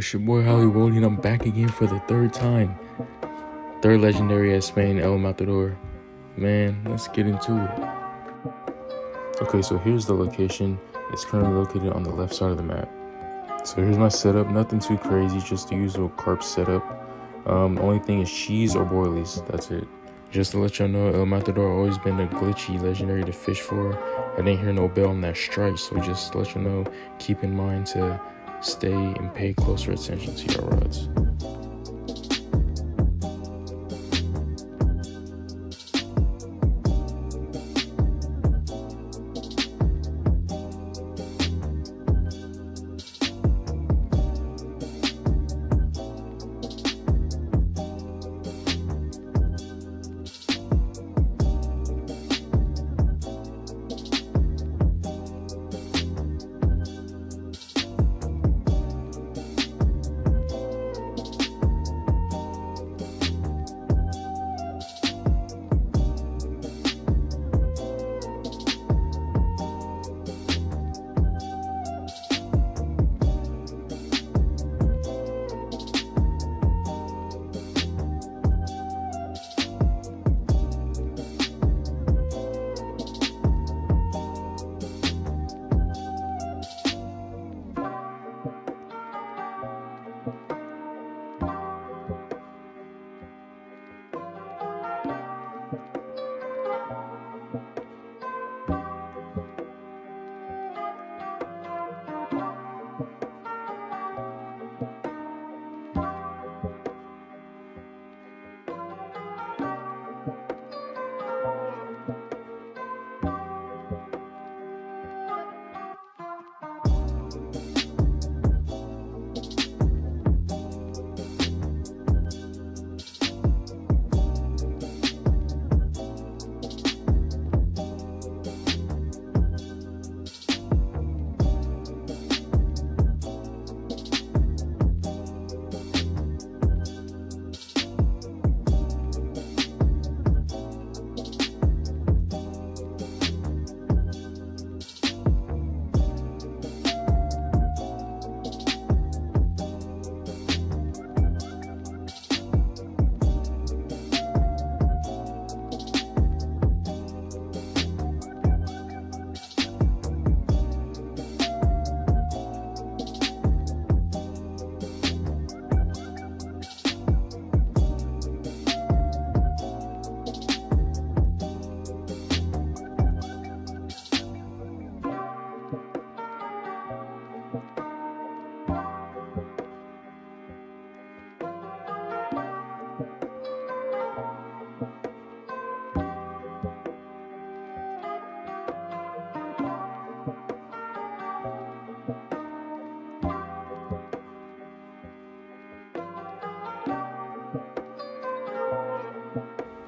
it's your boy Whoddie and I'm back again for the third time. Third legendary at Spain, El Matador. Man, let's get into it. Okay, so here's the location. It's currently located on the left side of the map. So here's my setup. Nothing too crazy, just the usual carp setup. Um, only thing is cheese or boilies. That's it. Just to let y'all know, El Matador always been a glitchy legendary to fish for. I didn't hear no bell on that strike, so just let you know, keep in mind to stay and pay closer attention to your rods.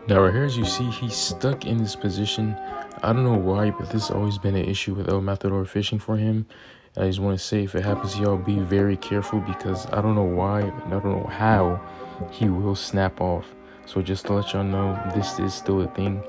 Now right here, as you see, he's stuck in this position. I don't know why, but this has always been an issue with El Matador fishing for him. I just want to say, if it happens y'all, be very careful because I don't know why, I don't know how he will snap off. So just to let y'all know, this is still a thing.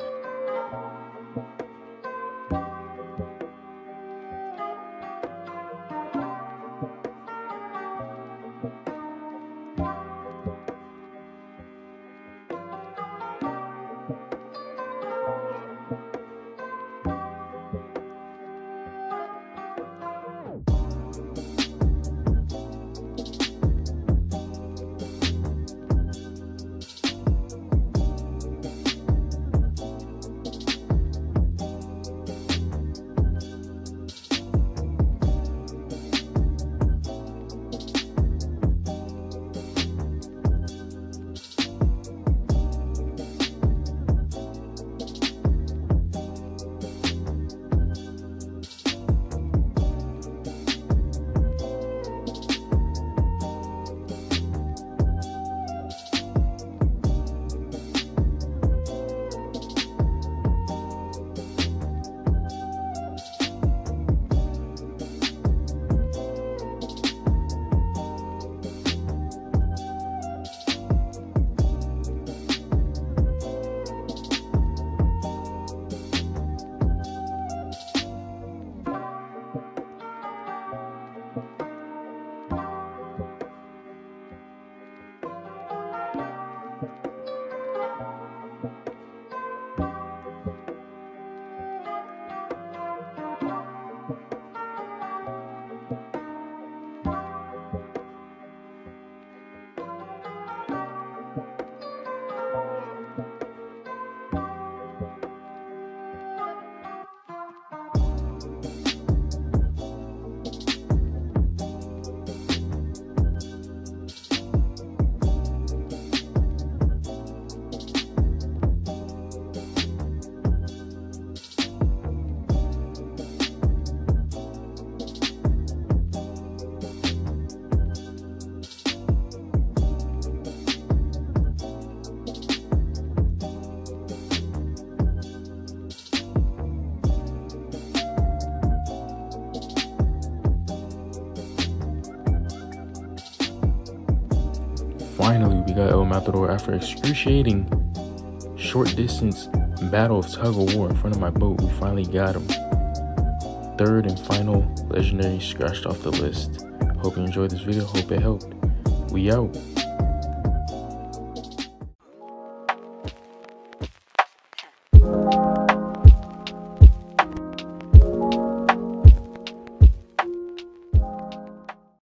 Finally, we got El Matador after excruciating short distance battle of tug of war in front of my boat. We finally got him. Third and final legendary scratched off the list. Hope you enjoyed this video. Hope it helped. We out.